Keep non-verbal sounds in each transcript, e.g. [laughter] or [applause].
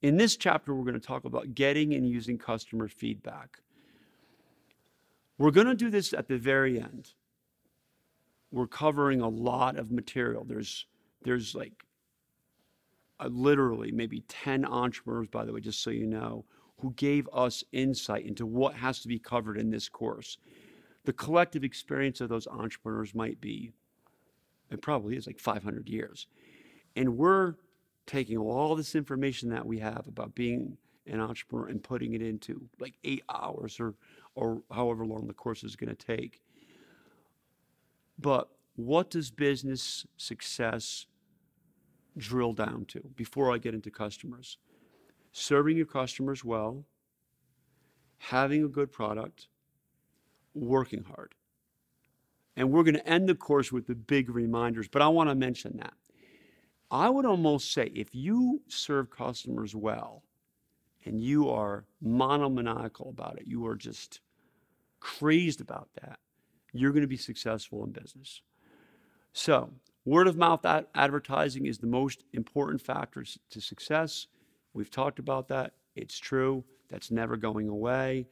In this chapter, we're going to talk about getting and using customer feedback. We're going to do this at the very end. We're covering a lot of material. There's there's like uh, literally maybe 10 entrepreneurs, by the way, just so you know, who gave us insight into what has to be covered in this course. The collective experience of those entrepreneurs might be, it probably is like 500 years. And we're taking all this information that we have about being an entrepreneur and putting it into like eight hours or, or however long the course is going to take. But what does business success drill down to before I get into customers? Serving your customers well, having a good product, working hard. And we're going to end the course with the big reminders, but I want to mention that. I would almost say if you serve customers well and you are monomaniacal about it, you are just crazed about that, you're going to be successful in business. So, word of mouth ad- advertising is the most important factor to success. We've talked about that. It's true. That's never going away.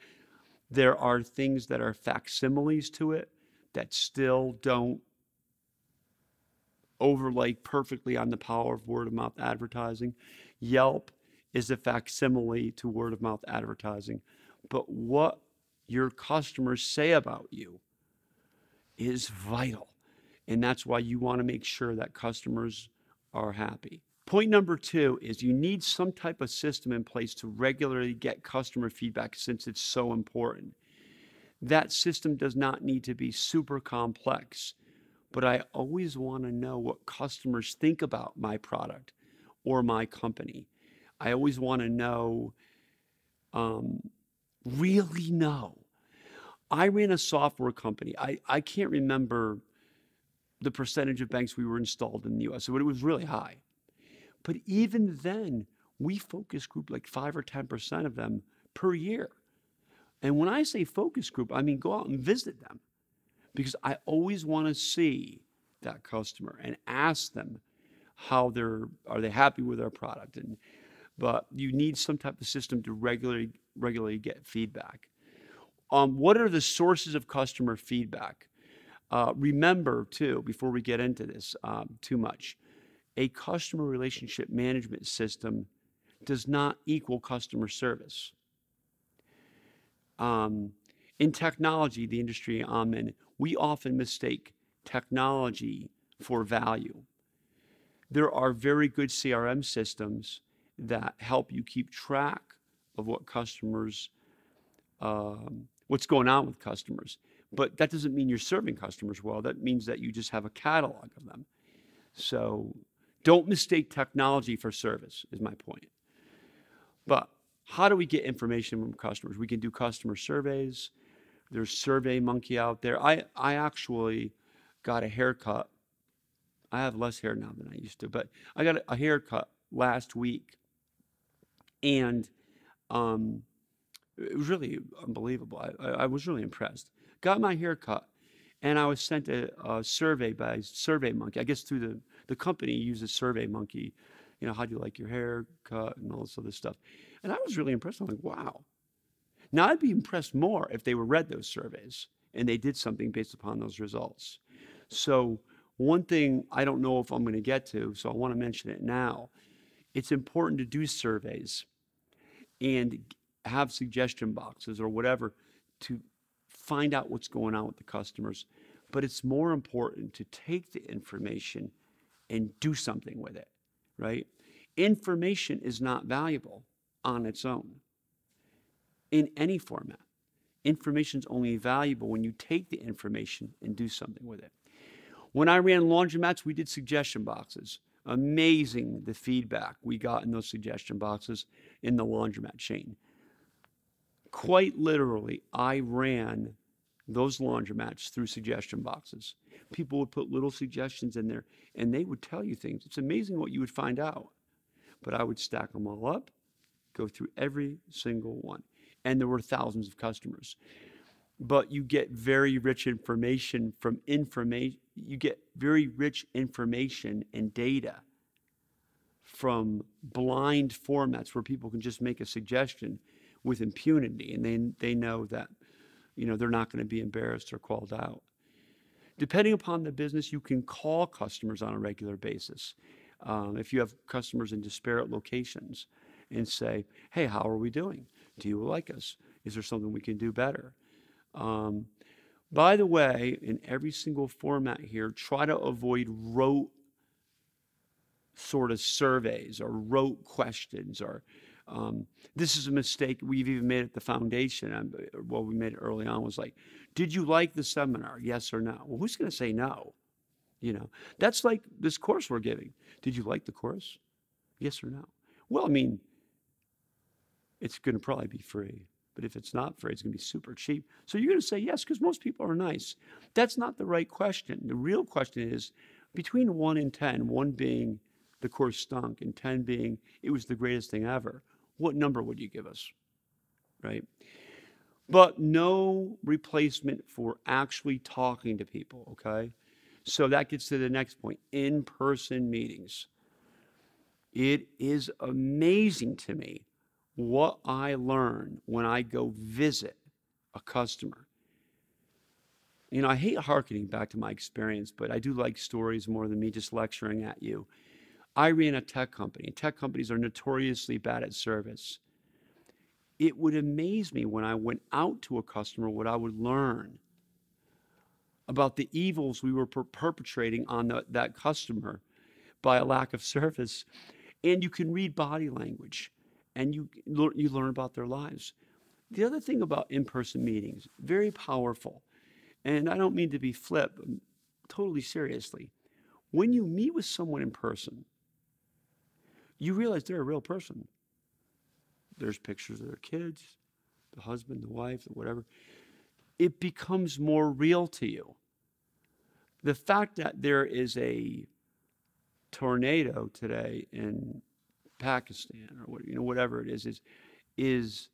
There are things that are facsimiles to it that still don't overlay perfectly on the power of word of mouth advertising. Yelp is a facsimile to word of mouth advertising. But what your customers say about you is vital. And that's why you want to make sure that customers are happy. Point number two is you need some type of system in place to regularly get customer feedback since it's so important. That system does not need to be super complex, but I always want to know what customers think about my product or my company. I always want to know, um, really know. I ran a software company. I, I can't remember the percentage of banks we were installed in the US, but it was really high. But even then, we focus group like five or 10% of them per year. And when I say focus group, I mean go out and visit them because I always want to see that customer and ask them how they're are they happy with our product and but you need some type of system to regularly regularly get feedback. Um, what are the sources of customer feedback? Uh, remember too, before we get into this um, too much, a customer relationship management system does not equal customer service. Um, in technology, the industry I'm in, we often mistake technology for value. There are very good CRM systems that help you keep track of what customers, um, what's going on with customers. But that doesn't mean you're serving customers well. That means that you just have a catalog of them. So don't mistake technology for service, is my point. But how do we get information from customers? We can do customer surveys. There's Survey Monkey out there. I, I actually got a haircut. I have less hair now than I used to, but I got a haircut last week. And um, it was really unbelievable. I, I, I was really impressed. Got my haircut, and I was sent a, a survey by Survey Monkey. I guess through the the company uses Survey Monkey. You know, how do you like your hair cut and all this other stuff. And I was really impressed. I'm like, wow. Now I'd be impressed more if they were read those surveys and they did something based upon those results. So one thing I don't know if I'm going to get to, so I want to mention it now. It's important to do surveys and have suggestion boxes or whatever to find out what's going on with the customers. But it's more important to take the information and do something with it, right? Information is not valuable on its own in any format. Information is only valuable when you take the information and do something with it. When I ran laundromats, we did suggestion boxes. Amazing the feedback we got in those suggestion boxes in the laundromat chain. Quite literally, I ran those laundromats through suggestion boxes. People would put little suggestions in there and they would tell you things. It's amazing what you would find out. But I would stack them all up, go through every single one. And there were thousands of customers. But you get very rich information from information, you get very rich information and data from blind formats where people can just make a suggestion with impunity and they, they know that you know they're not going to be embarrassed or called out depending upon the business you can call customers on a regular basis um, if you have customers in disparate locations and say hey how are we doing do you like us is there something we can do better um, by the way in every single format here try to avoid rote sort of surveys or rote questions or um, this is a mistake we've even made at the foundation. Um, we made early on was like, did you like the seminar? Yes or no? Well, who's going to say no? You know, that's like this course we're giving. Did you like the course? Yes or no? Well, I mean, it's going to probably be free. But if it's not free, it's going to be super cheap. So you're going to say yes because most people are nice. That's not the right question. The real question is between one and 10, one being the course stunk, and 10 being it was the greatest thing ever, what number would you give us? Right? But no replacement for actually talking to people, okay? So that gets to the next point in person meetings. It is amazing to me what I learn when I go visit a customer. You know, I hate harkening back to my experience, but I do like stories more than me just lecturing at you. I ran a tech company. Tech companies are notoriously bad at service. It would amaze me when I went out to a customer what I would learn about the evils we were per- perpetrating on the, that customer by a lack of [laughs] service. And you can read body language and you, you learn about their lives. The other thing about in person meetings, very powerful, and I don't mean to be flip, um, totally seriously. When you meet with someone in person, you realize they're a real person. There's pictures of their kids, the husband, the wife, whatever. It becomes more real to you. The fact that there is a tornado today in Pakistan or what, you know whatever it is is is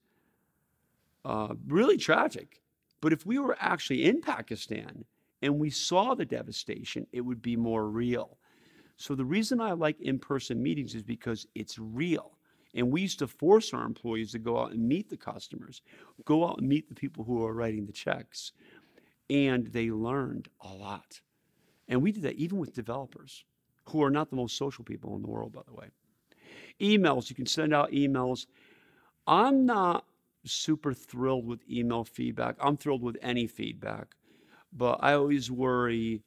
uh, really tragic. But if we were actually in Pakistan and we saw the devastation, it would be more real. So the reason I like in-person meetings is because it's real. And we used to force our employees to go out and meet the customers, go out and meet the people who are writing the checks. And they learned a lot. And we did that even with developers, who are not the most social people in the world, by the way. Emails, you can send out emails. I'm not super thrilled with email feedback. I'm thrilled with any feedback, but I always worry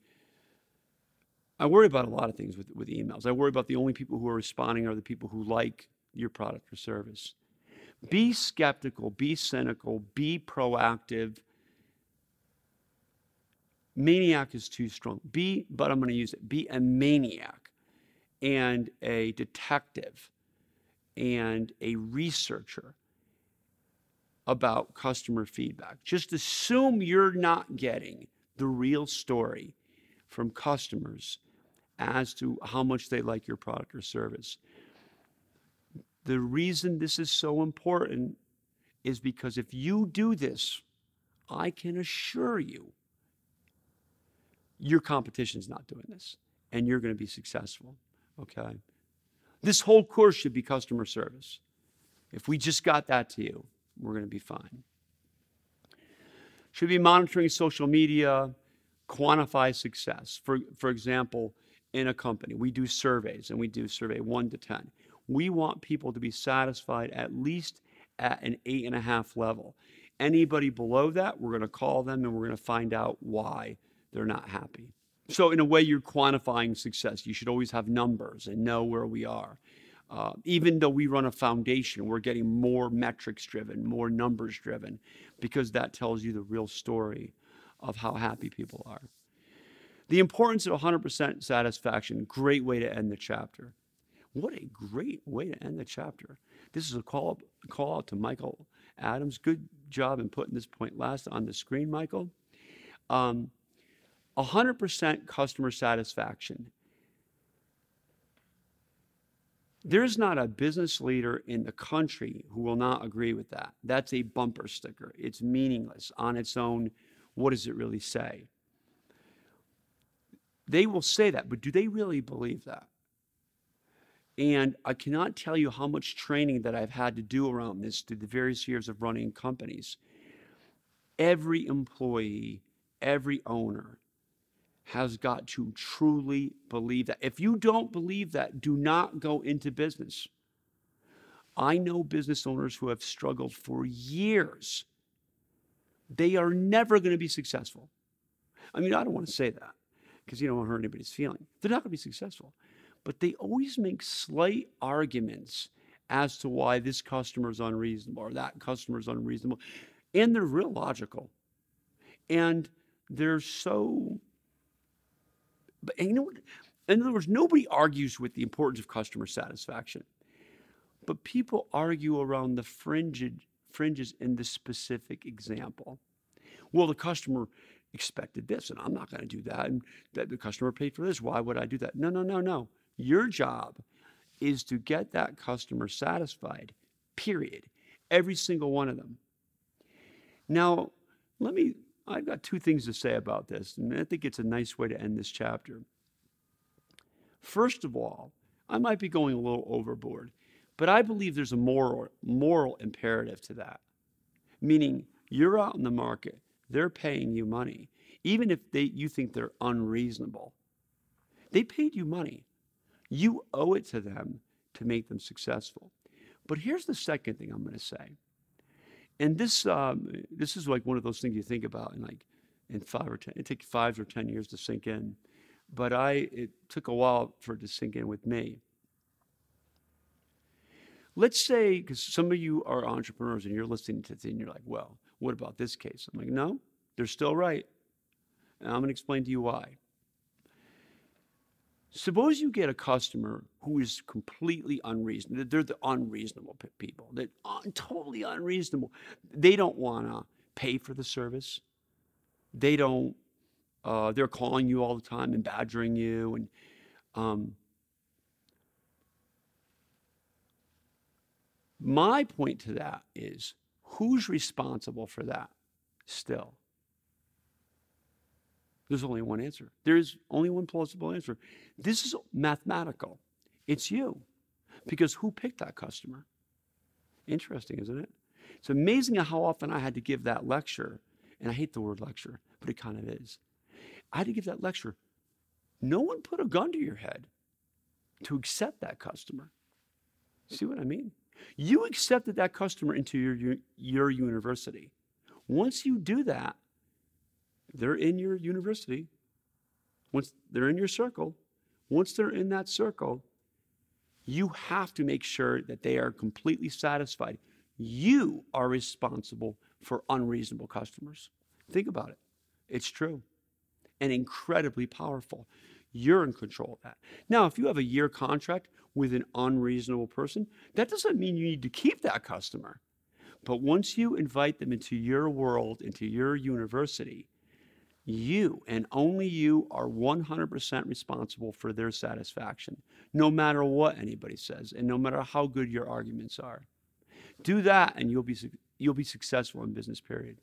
I worry about a lot of things with, with emails. I worry about the only people who are responding are the people who like your product or service. Be skeptical, be cynical, be proactive. Maniac is too strong. Be, but I'm going to use it, be a maniac and a detective and a researcher about customer feedback. Just assume you're not getting the real story from customers as to how much they like your product or service. The reason this is so important is because if you do this, I can assure you, your competition's not doing this, and you're going to be successful. Okay? This whole course should be customer service. If we just got that to you, we're going to be fine. Should be monitoring social media, quantify success. For, for example, in a company. We do surveys and we do survey one to 10. We want people to be satisfied at least at an eight and a half level. Anybody below that, we're going to call them and we're going to find out why they're not happy. So, in a way, you're quantifying success. You should always have numbers and know where we are. Uh, even though we run a foundation, we're getting more metrics driven, more numbers driven, because that tells you the real story of how happy people are. The importance of 100% satisfaction, great way to end the chapter. What a great way to end the chapter. This is a call, call out to Michael Adams. Good job in putting this point last on the screen, Michael. Um, 100% customer satisfaction. There's not a business leader in the country who will not agree with that. That's a bumper sticker. It's meaningless on its own. What does it really say? They will say that, but do they really believe that? And I cannot tell you how much training that I've had to do around this through the various years of running companies. Every employee, every owner has got to truly believe that. If you don't believe that, do not go into business. I know business owners who have struggled for years. They are never going to be successful. I mean, I don't want to say that because you don't want to hurt anybody's feeling. They're not going to be successful. But they always make slight arguments as to why this customer is unreasonable or that customer is unreasonable. And they're real logical. And they're so. But you know what? In other words, nobody argues with the importance of customer satisfaction. But people argue around the fringes, fringes in the specific example. Well, the customer expected this, and I'm not going to do that. And that the customer paid for this. Why would I do that? No, no, no, no. Your job is to get that customer satisfied, period. Every single one of them. Now, let me, I've got two things to say about this, and I think it's a nice way to end this chapter. First of all, I might be going a little overboard, but I believe there's a moral, moral imperative to that. Meaning, you're out in the market, they're paying you money, even if they, you think they're unreasonable. They paid you money. You owe it to them to make them successful. But here's the second thing I'm going to say. And this, um, this is like one of those things you think about in like in five or ten. It takes five or ten years to sink in, but I it took a while for it to sink in with me. Let's say, because some of you are entrepreneurs and you're listening to this and you're like, well, what about this case? I'm like, no, they're still right. And I'm going to explain to you why. Suppose you get a customer who is completely unreasonable. They're the unreasonable people. They're un- totally unreasonable. They don't want to pay for the service. They don't. Uh, they're calling you all the time and badgering you. And um, my point to that is, who's responsible for that? Still. There's only one answer. There is only one plausible answer. This is mathematical. It's you. Because who picked that customer? Interesting, isn't it? It's amazing how often I had to give that lecture. And I hate the word lecture, but it kind of is. I had to give that lecture. No one put a gun to your head to accept that customer. See what I mean? You accepted that customer into your, your university. Once you do that, they're in your university, once they're in your circle, once they're in that circle, you have to make sure that they are completely satisfied. You are responsible for unreasonable customers. Think about it. It's true and incredibly powerful. You're in control of that. Now, if you have a year contract with an unreasonable person, that doesn't mean you need to keep that customer. But once you invite them into your world, into your university, you and only you are 100% responsible for their satisfaction, no matter what anybody says and no matter how good your arguments are. Do that and you'll be, you'll be successful in business, period.